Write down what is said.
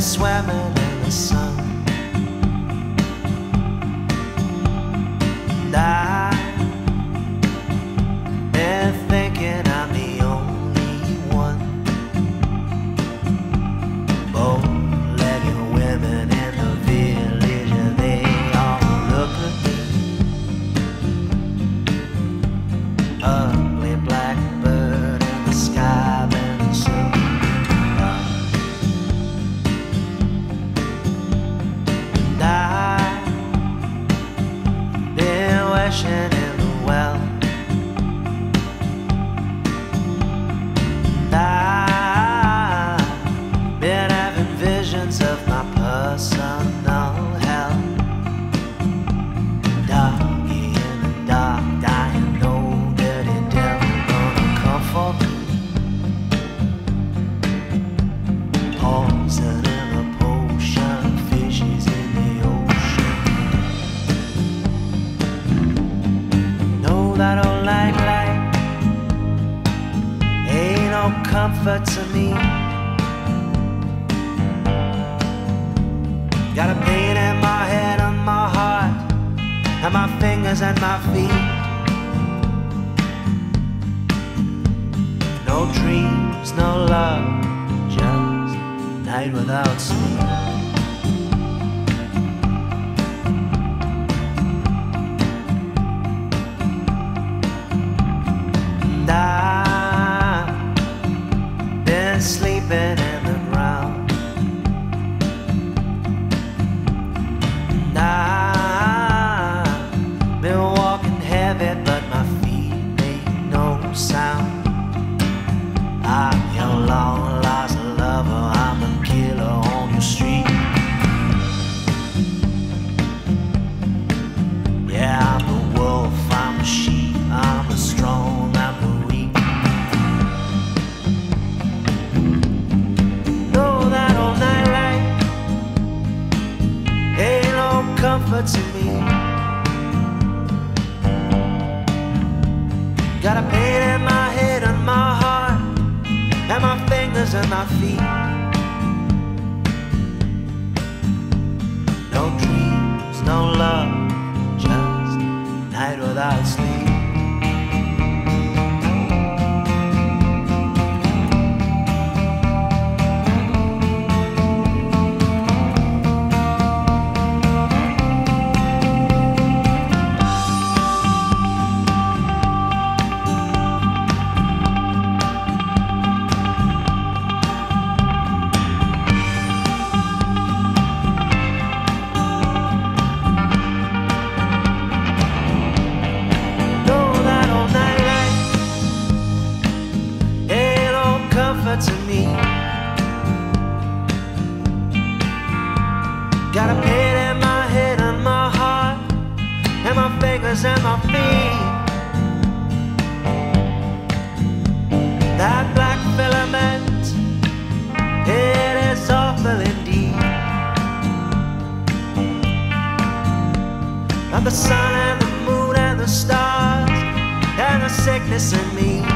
swimming in the sun. Been no comfort to me. Got a pain in my head and my heart, and my fingers and my feet. No dreams, no love, just night without sleep. To me. Got a pain in my head and my heart, and my fingers and my feet. Fingers and my feet. That black filament, it is awful indeed. And the sun and the moon and the stars and the sickness in me.